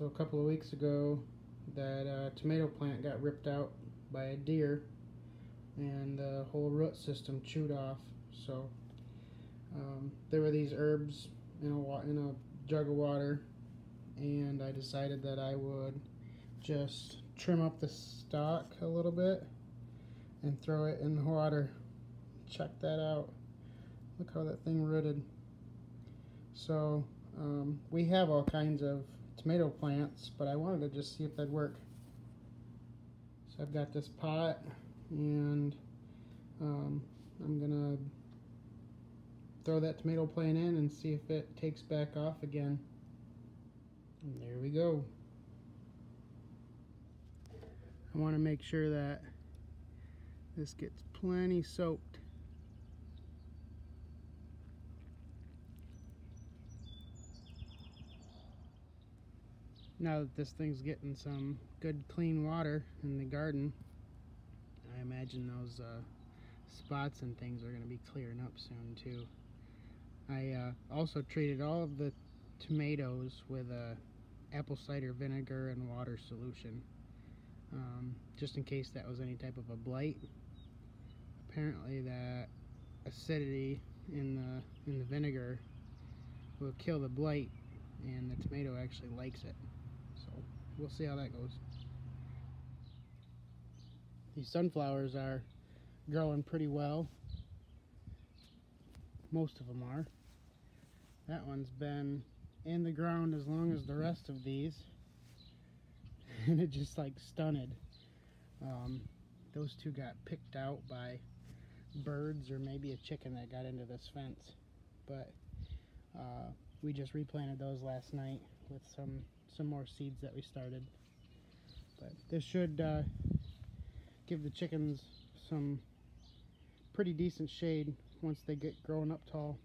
So a couple of weeks ago, that uh, tomato plant got ripped out by a deer, and the whole root system chewed off. So um, there were these herbs in a in a jug of water, and I decided that I would just trim up the stalk a little bit and throw it in the water. Check that out. Look how that thing rooted. So um, we have all kinds of tomato plants, but I wanted to just see if that'd work. So I've got this pot, and um, I'm gonna throw that tomato plant in and see if it takes back off again. And there we go. I want to make sure that this gets plenty soaked. Now that this thing's getting some good clean water in the garden, I imagine those uh, spots and things are going to be clearing up soon too. I uh, also treated all of the tomatoes with a apple cider vinegar and water solution um, just in case that was any type of a blight apparently that acidity in the in the vinegar will kill the blight and the tomato actually likes it we'll see how that goes. These sunflowers are growing pretty well. Most of them are. That one's been in the ground as long as the rest of these. And it just like stunted. Um, those two got picked out by birds or maybe a chicken that got into this fence. But we just replanted those last night with some some more seeds that we started. But this should uh, give the chickens some pretty decent shade once they get growing up tall